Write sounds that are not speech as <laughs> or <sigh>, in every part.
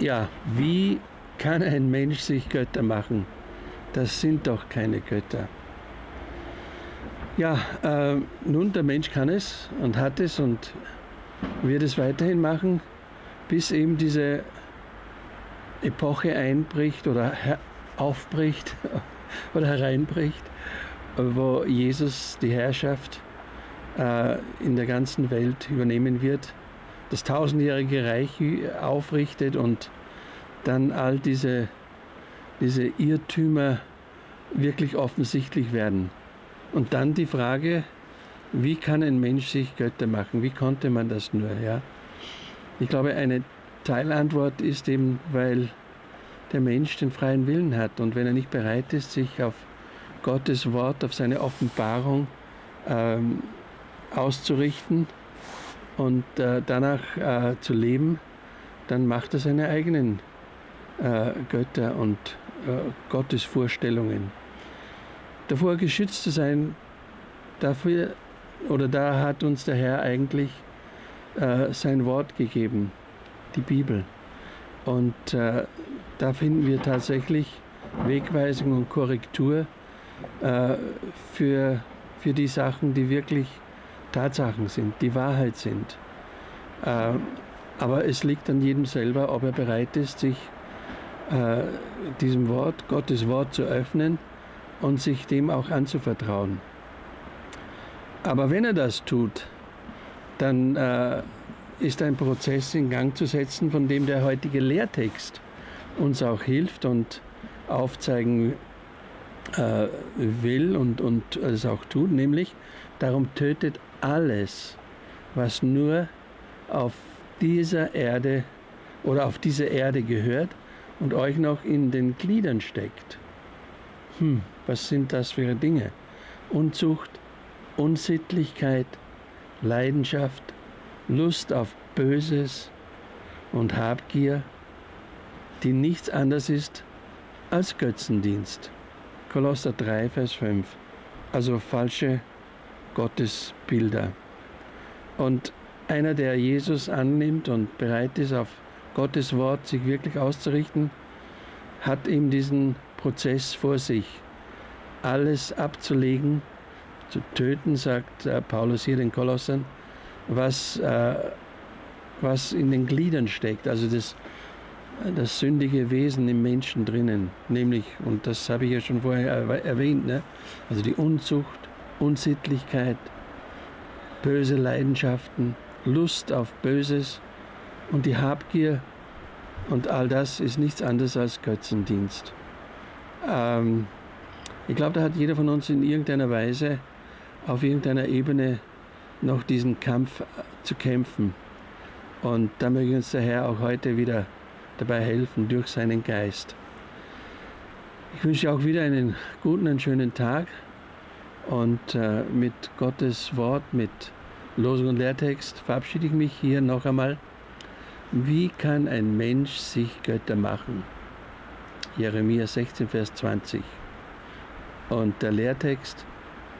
Ja, wie kann ein Mensch sich Götter machen? Das sind doch keine Götter. Ja, äh, nun, der Mensch kann es und hat es und wird es weiterhin machen, bis eben diese Epoche einbricht oder aufbricht <laughs> oder hereinbricht, wo Jesus die Herrschaft äh, in der ganzen Welt übernehmen wird, das tausendjährige Reich aufrichtet und dann all diese, diese Irrtümer wirklich offensichtlich werden. Und dann die Frage, wie kann ein Mensch sich Götter machen? Wie konnte man das nur? Ja? Ich glaube, eine Teilantwort ist eben, weil der Mensch den freien Willen hat und wenn er nicht bereit ist, sich auf Gottes Wort, auf seine Offenbarung ähm, auszurichten und äh, danach äh, zu leben, dann macht er seine eigenen äh, Götter und äh, Gottesvorstellungen. Davor geschützt zu sein, dafür oder da hat uns der Herr eigentlich äh, sein Wort gegeben, die Bibel. Und äh, da finden wir tatsächlich Wegweisung und Korrektur für, für die Sachen, die wirklich Tatsachen sind, die Wahrheit sind. Aber es liegt an jedem selber, ob er bereit ist, sich äh, diesem Wort, Gottes Wort zu öffnen und sich dem auch anzuvertrauen. Aber wenn er das tut, dann äh, ist ein Prozess in Gang zu setzen, von dem der heutige Lehrtext uns auch hilft und aufzeigen äh, will und, und es auch tut, nämlich darum tötet alles, was nur auf dieser Erde oder auf diese Erde gehört und euch noch in den Gliedern steckt. Hm, was sind das für Dinge? Unzucht, Unsittlichkeit, Leidenschaft, Lust auf Böses und Habgier, die nichts anderes ist als Götzendienst. Kolosser 3, Vers 5. Also falsche Gottesbilder. Und einer, der Jesus annimmt und bereit ist, auf Gottes Wort sich wirklich auszurichten, hat ihm diesen Prozess vor sich, alles abzulegen, zu töten, sagt äh, Paulus hier den Kolossern, was, äh, was in den Gliedern steckt, also das, das sündige Wesen im Menschen drinnen, nämlich, und das habe ich ja schon vorher erwähnt, ne? also die Unzucht, Unsittlichkeit, böse Leidenschaften, Lust auf Böses und die Habgier und all das ist nichts anderes als Götzendienst. Ähm, ich glaube, da hat jeder von uns in irgendeiner Weise auf irgendeiner Ebene noch diesen Kampf zu kämpfen. Und da möge uns der Herr auch heute wieder dabei helfen durch seinen Geist. Ich wünsche auch wieder einen guten, einen schönen Tag und äh, mit Gottes Wort, mit Losung und Lehrtext verabschiede ich mich hier noch einmal. Wie kann ein Mensch sich Götter machen? Jeremia 16, Vers 20. Und der Lehrtext,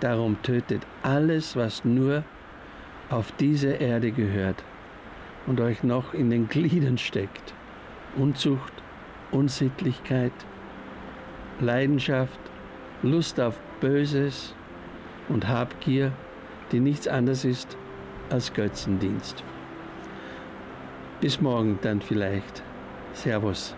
Darum tötet alles, was nur auf diese Erde gehört und euch noch in den Gliedern steckt. Unzucht, Unsittlichkeit, Leidenschaft, Lust auf Böses und Habgier, die nichts anderes ist als Götzendienst. Bis morgen dann vielleicht. Servus.